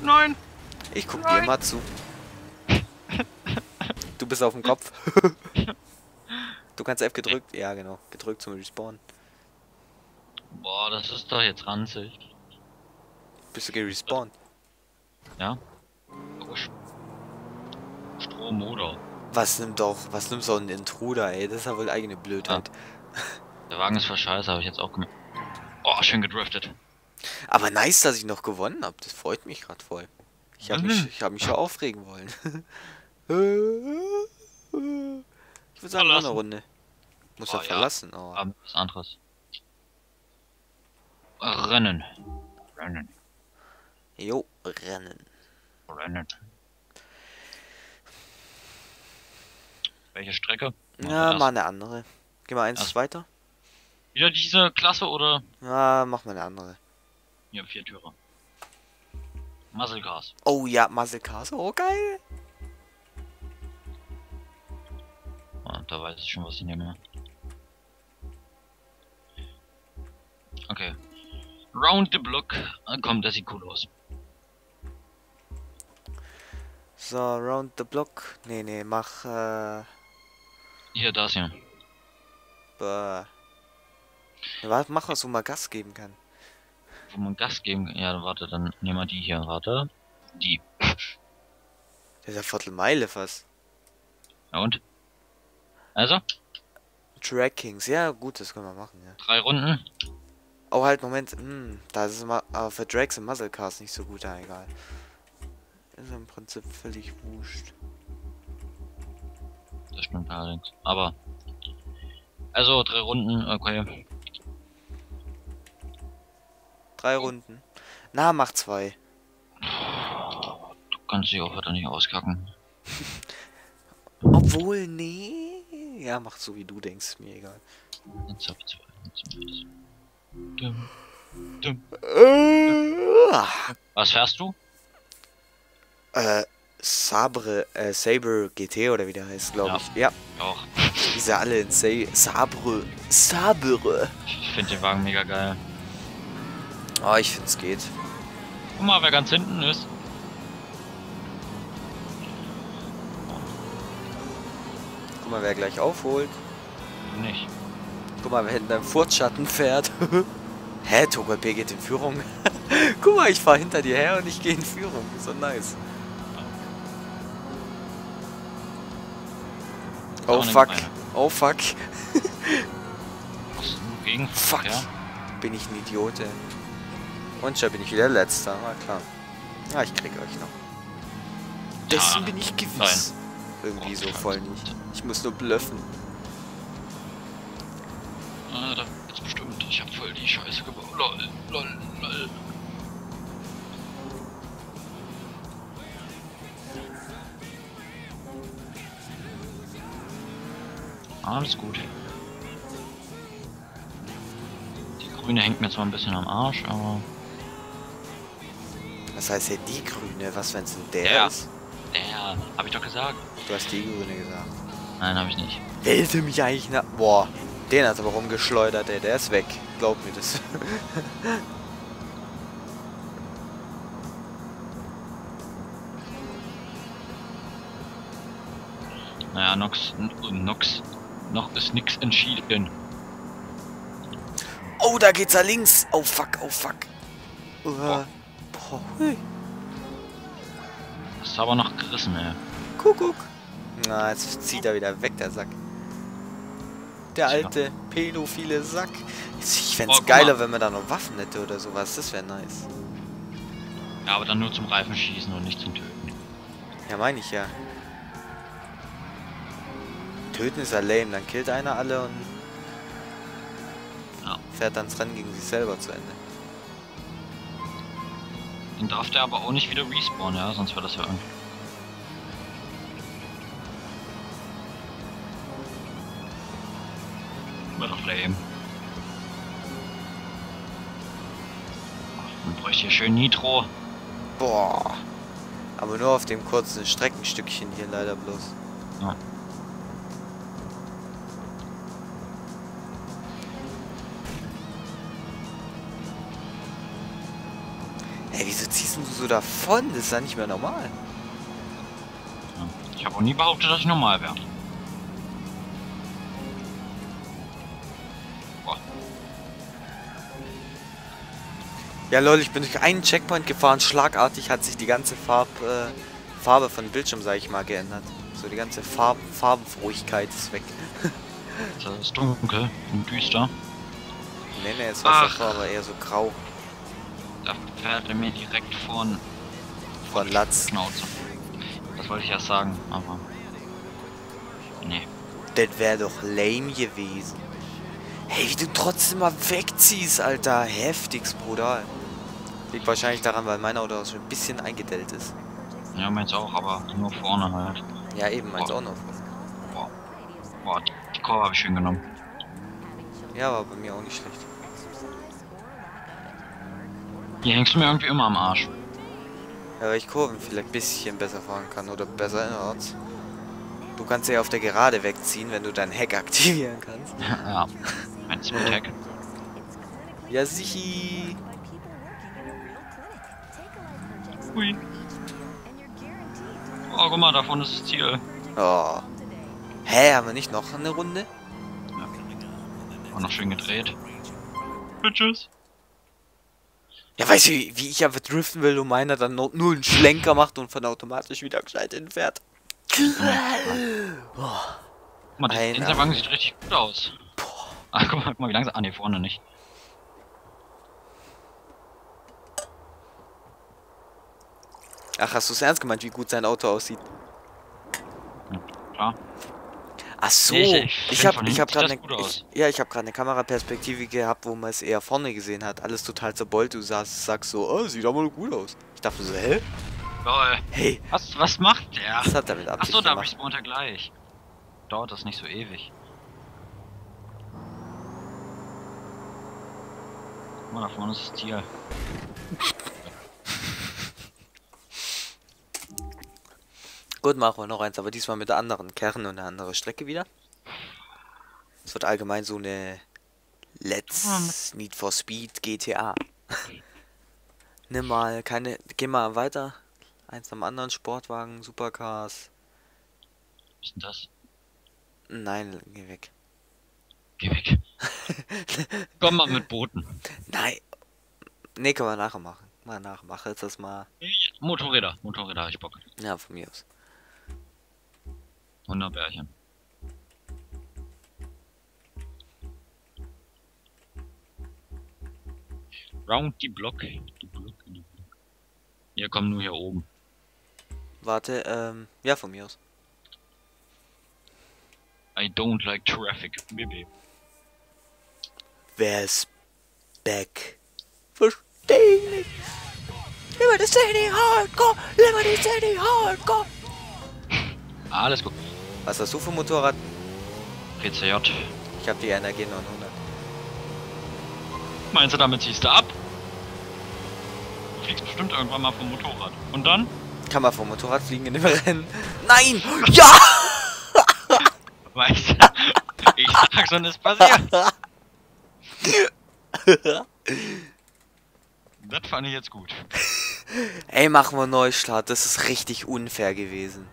Nein! Ich guck dir Nein. mal zu. Du bist auf dem Kopf. Du kannst F gedrückt. Ja, genau. Gedrückt zum Respawn. Boah, das ist doch jetzt ranzig. Bist du gerespawnt? Ja? Logisch. Strom oder? Was nimmt doch, was nimmt so ein Intruder, ey? Das ist ja wohl eigene Blödheit. Der Wagen ist voll scheiße, habe ich jetzt auch gemerkt. Oh, schön gedriftet. Aber nice, dass ich noch gewonnen habe. Das freut mich gerade voll. Ich habe mich, Mhm. ich hab mich schon aufregen wollen. ich würde sagen, noch eine Verlassen. Runde. Muss Oh, er ja. verlassen, aber. Aber was anderes. Rennen. Rennen. Jo, rennen. Rennen. Welche Strecke? Ja, mal eine andere. Geh mal eins Erst- weiter. Wieder diese Klasse oder? Ja, mach mal eine andere. Hier, vier Türe. Muscle Cars. Oh ja, Muscle Cars. Oh, geil. Ah, da weiß ich schon, was ich nehme. Okay. Round the Block. Ah, komm, das sieht cool aus. So, round the block. Nee, nee, mach, äh, Hier, das hier. bäh. Ja, warte, mach was, wo man Gas geben kann. Wo man Gas geben kann. Ja, warte, dann nehmen wir die hier. Warte. Die. Das ist ja Viertelmeile fast. Ja und? Also, Trackings, ja gut, das können wir machen, ja. drei Runden. Oh, halt, Moment, hm, da ist es mal, aber für Drags und Muscle Cars nicht so gut, ja, egal. Ist im Prinzip völlig wurscht. Das stimmt allerdings. Aber. Also, drei Runden, okay. Drei Runden. Na, mach zwei. Du kannst dich auch weiter nicht auskacken. Obwohl, nee. Ja, mach so wie du denkst, mir egal. Jetzt hab ich zwei. Jetzt hab zwei. Dum, dum. Ah. Was fährst du? äh, Sabre, äh, Sabre GT oder wie der heißt, glaube Ja. ich. Ja, Auch. die sind alle in Sa Sabre. Sabre. Ich finde den Wagen mega geil. Oh, ich find's geht. Guck mal, wer ganz hinten ist. Guck mal, wer gleich aufholt. Nicht. Guck mal, wer hinter dem Furzschatten fährt. Hä, Togo P geht in Führung. Guck mal, ich fahr hinter dir her und ich gehe in Führung. So nice. Oh eine fuck. Oh fuck. Gegen Fuck. Ja? Bin ich ein Idiot, ey. Und schon bin ich wieder letzter, na klar. Ah, ich krieg euch noch. Dessen Ja, bin ich gewiss. Irgendwie Oh, so voll nicht. Ich muss nur bluffen. Ah, da jetzt bestimmt. Ich hab voll die Scheiße gebaut. Lol, lol, lol. Alles gut. Die grüne hängt mir zwar ein bisschen am Arsch, aber Was heißt hier die grüne? Was, wenn's denn der Ja. ist? der, hab ich doch gesagt. Du hast die grüne gesagt. Nein, hab ich nicht. Wählte mich eigentlich nach. Boah, den hat aber rumgeschleudert, ey. Der ist weg. Glaub mir das. Naja, Nox, Nox, noch ist nix entschieden. oh, da geht's da links. Oh fuck, oh fuck. Uh, Boah. Boah, hui. Das ist aber noch gerissen, ey. Kuckuck. Na, jetzt zieht er wieder weg, der Sack. Der Tja. alte, pädophile Sack. Ich fänd's Oh, guck geiler, wenn man da noch Waffen hätte oder sowas. Das wäre nice. Ja, aber dann nur zum Reifenschießen und nicht zum Töten. Ja, meine ich ja. Töten ist ja lame. Dann killt einer alle und Ja. fährt dann das Rennen gegen sich selber zu Ende. Dann darf der aber auch nicht wieder respawnen, ja, sonst wäre das ja irgendwie. Wäre doch lame. Dann bräuchte ich schön Nitro. Boah. Aber nur auf dem kurzen Streckenstückchen hier leider bloß. Ja. Ziehst du so davon? Das ist ja nicht mehr normal. Ich habe auch nie behauptet, dass ich normal wäre. Ja lol, ich bin durch einen Checkpoint gefahren, schlagartig hat sich die ganze Farb, äh, Farbe von Bildschirm, sag ich mal, geändert. So die ganze Farb Farbenfrohigkeit ist weg. Das ist dunkel und düster. Nee, nee, es Ach. Wasserfarbe, eher so grau Da fährt er mir direkt vorn von Latz. Schnauze. Das wollte ich erst sagen, aber. Nee. Das wäre doch lame gewesen. Hey, wie du trotzdem mal wegziehst, Alter. Heftigst, Bruder. Liegt wahrscheinlich daran, weil mein Auto schon ein bisschen eingedellt ist. Ja, meins auch, aber nur vorne halt. Ja, eben, meins auch noch. Boah, Boah die Kurve habe ich schön genommen. Ja, war bei mir auch nicht schlecht. Hier hängst du mir irgendwie immer am Arsch. Ja, weil ich Kurven vielleicht ein bisschen besser fahren kann oder besser innerorts. Du kannst ja auf der Gerade wegziehen, wenn du dein Heck aktivieren kannst. ja. Mein Speedhack. Ja, sichi. Hui. Oh, guck mal, davon ist das Ziel. Oh. Hä, haben wir nicht noch eine Runde? Auch noch schön gedreht. Bitches. Ja, weißt du, wie, ich einfach driften will und meiner dann nur, einen Schlenker macht und von automatisch wieder gescheit hinfährt? Guck mal, der Wagen sieht richtig gut aus. Ach, guck mal, guck mal, wie langsam. Ah, ne, vorne nicht. Ach, hast du es ernst gemeint, wie gut sein Auto aussieht? Klar. Ach so, Nee, ich- ich, ich ich habe ich hinten hab gerade eine ich, ja, ich gerade eine Kameraperspektive gehabt, wo man es eher vorne gesehen hat. Alles total zerbeult. Du sagst, sagst so, oh, sieht aber gut aus. Ich dachte so, hä? Lol. Hey, Was, was macht der? was hat er mit Ach Absicht so, da gemacht? respawnt er gleich. Dauert das nicht so ewig. Guck mal, da vorne ist das Tier. Gut, machen wir noch eins, aber diesmal mit der anderen Kern und eine andere Strecke wieder. Es wird allgemein so eine Let's Need for Speed GTA. Nimm mal keine. Geh mal weiter. Eins am anderen Sportwagen, Supercars. Was ist denn das? Nein, geh weg. Geh weg. Komm mal mit Booten. Nein. Nee, können wir nachher machen. Mal nachher. Mach jetzt das mal. Motorräder. Motorräder hab ich Bock. Ja, von mir aus. Wunderbärchen. Round die Block. Die Block, die Block. Ja, komm nur hier oben. Warte, ähm. Ja, von mir aus. I don't like traffic. Baby. Wer ist back? Versteh ich nicht. Liberty City Hardcore! Liberty City Hardcore! Alles gut. Was hast du für Motorrad? PCJ. Ich habe die NRG 900. Meinst du, damit ziehst du ab? Du fliegst bestimmt irgendwann mal vom Motorrad. Und dann? Kann man vom Motorrad fliegen in dem Rennen? Nein! Ja! Weißt du? Ich sag schon, ist passiert. Das fand ich jetzt gut. Ey, machen wir einen Neustart. Das ist richtig unfair gewesen.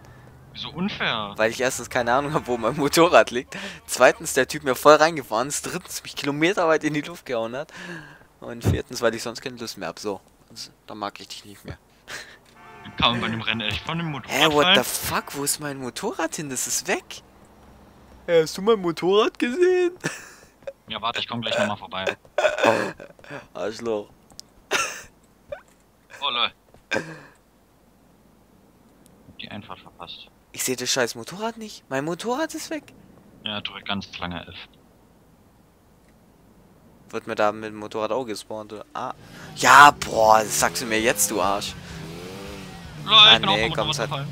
Wieso unfair? Weil ich erstens keine Ahnung habe, wo mein Motorrad liegt. Zweitens, der Typ mir voll reingefahren ist. Drittens, mich kilometerweit in die Luft gehauen hat. Und viertens, weil ich sonst keine Lust mehr hab. So. Also, da mag ich dich nicht mehr. Kann man bei dem Rennen echt von dem Motorrad Hä, what fallen. the fuck? Wo ist mein Motorrad hin? Das ist weg. Hey, hast du mein Motorrad gesehen? Ja, warte, ich komm gleich nochmal vorbei. Arschloch. Oh, lol. Hab Die Einfahrt verpasst. Ich sehe das scheiß Motorrad nicht. Mein Motorrad ist weg. Ja, drück ganz lange F. Wird mir da mit dem Motorrad auch gespawnt, oder? Ah. Ja, boah, das sagst du mir jetzt, du Arsch. Lol, Ah, nee, auch komm, es hat- gefallen.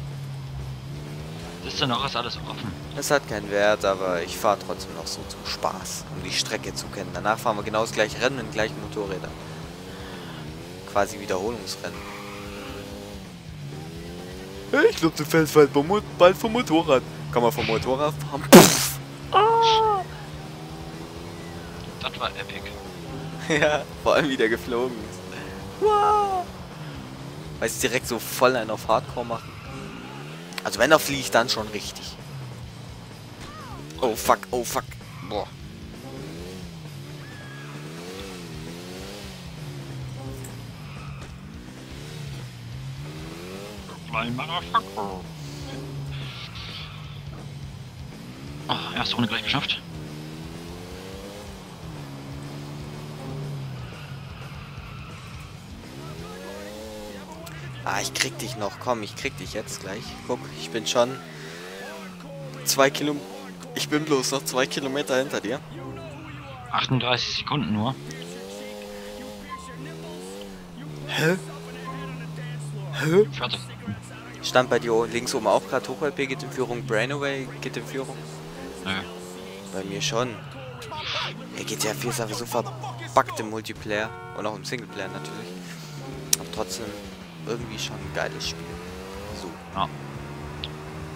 Ist noch ist alles offen? Es hat keinen Wert, aber ich fahre trotzdem noch so zum Spaß, um die Strecke zu kennen. Danach fahren wir genau das gleiche Rennen mit den gleichen Motorrädern. Quasi Wiederholungsrennen. Ich glaube, du fährst bald vom, bald vom Motorrad. Kann man vom Motorrad fahren? Puff. Das war epic. ja, vor allem wie der geflogen ist. Wow. Weil es direkt so voll einen auf Hardcore machen. Also wenn er fliegt, dann schon richtig. Oh fuck, oh fuck. Boah. Fly Motherfucker. Oh, erste Runde gleich geschafft. Ah, ich krieg dich noch. Komm, ich krieg dich jetzt gleich. Guck, ich bin schon zwei Kilo. Ich bin bloß noch zwei Kilometer hinter dir. 38 Sekunden nur. Hä? Hä? 40. Stand bei dir links oben auch gerade Hoch-LP geht in Führung, Brainaway geht in Führung? Nö. Bei mir schon. Der GTA 4 ist einfach so verbuggt im Multiplayer und auch im Singleplayer natürlich. Aber trotzdem irgendwie schon ein geiles Spiel. So. Ja.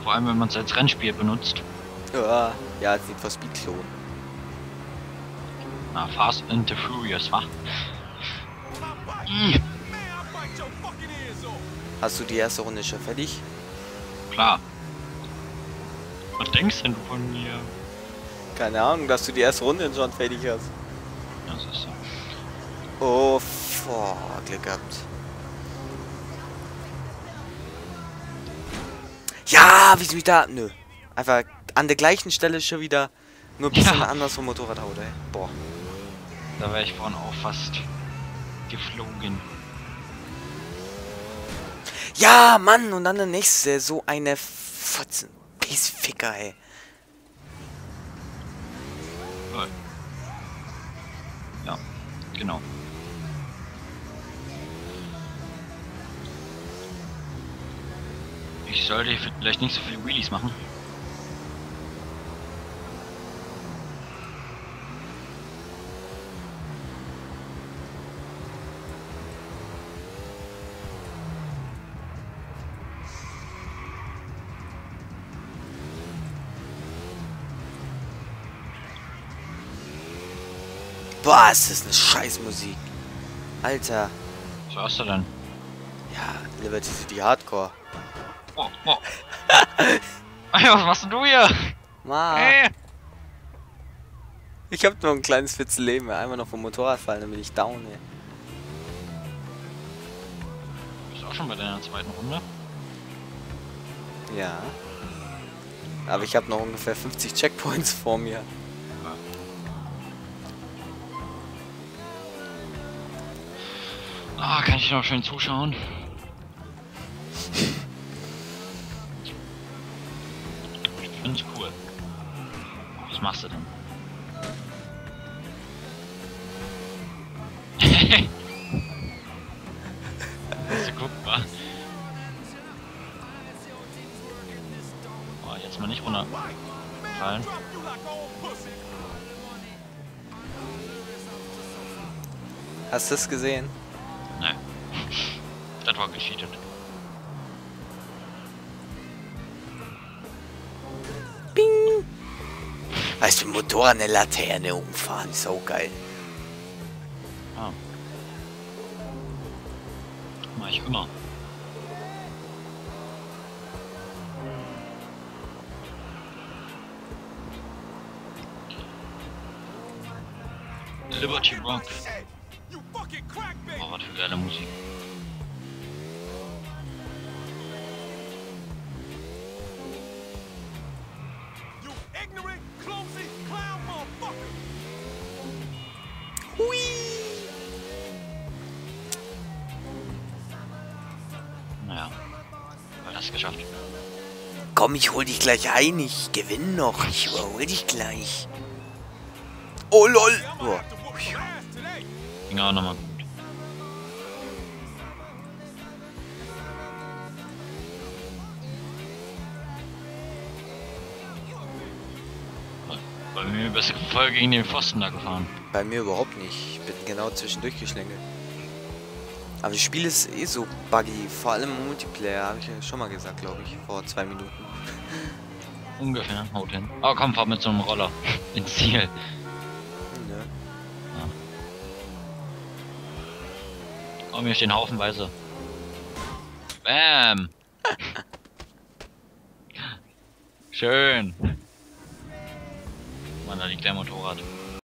Vor allem, wenn man es als Rennspiel benutzt. Ja, ja, als Need for Speed Klon. Na, Fast and the Furious, wa? Hast du die erste Runde schon fertig? klar. Was denkst denn du von mir? Keine Ahnung, dass du die erste Runde schon fertig hast. Das ist so. Oh, boah, Glück gehabt. Ja, wie sie mich da. Nö. Einfach an der gleichen Stelle schon wieder nur ein bisschen Ja. anders vom Motorrad haut, ey. Boah. Da wäre ich vorhin auch fast geflogen. Ja, Mann, und dann der nächste. So eine Fotzen. Pissficker, ey. Ja, genau. Ich sollte vielleicht nicht so viele Wheelies machen. Boah, ist das eine Scheißmusik. Alter. Was hörst du denn? Ja, Liberty City Hardcore. Oh, oh. Ey, was machst denn du hier? Ma, Hey. ich hab nur ein kleines Viertel Leben. Einmal noch vom Motorrad fallen, dann bin ich down, ey. Bist du auch schon bei deiner zweiten Runde? Ja. Aber ich habe noch ungefähr 50 Checkpoints vor mir. Ah, kann ich noch schön zuschauen? Ich find's cool. Was machst du denn? Du guckt, wa? Oh, jetzt mal nicht runterfallen. Hast du es gesehen? Nee. Das war gecheatet. Bing! Weißt du, Motorrad eine Laterne umfahren, so geil. Ah. Mach ich immer. Liberty Rock. Geile Musik. You ignorant, clumsy clown motherfucker! Naja. Aber das geschafft. Komm, ich hol dich gleich ein. Ich gewinn noch. Ich überhol dich gleich. Oh lol. Oh. Ging auch nochmal mir bist du voll gegen den Pfosten da gefahren. Bei mir überhaupt nicht. Ich bin genau zwischendurch geschlängelt. Aber das Spiel ist eh so buggy. Vor allem im Multiplayer, habe ich ja schon mal gesagt, glaube ich. Vor zwei Minuten. Ungefähr, haut hin. Aber komm, fahr mit so einem Roller ins Ziel. Nö. Komm, hier stehen haufenweise. Bam. Schön. Mann, da liegt der Motorrad.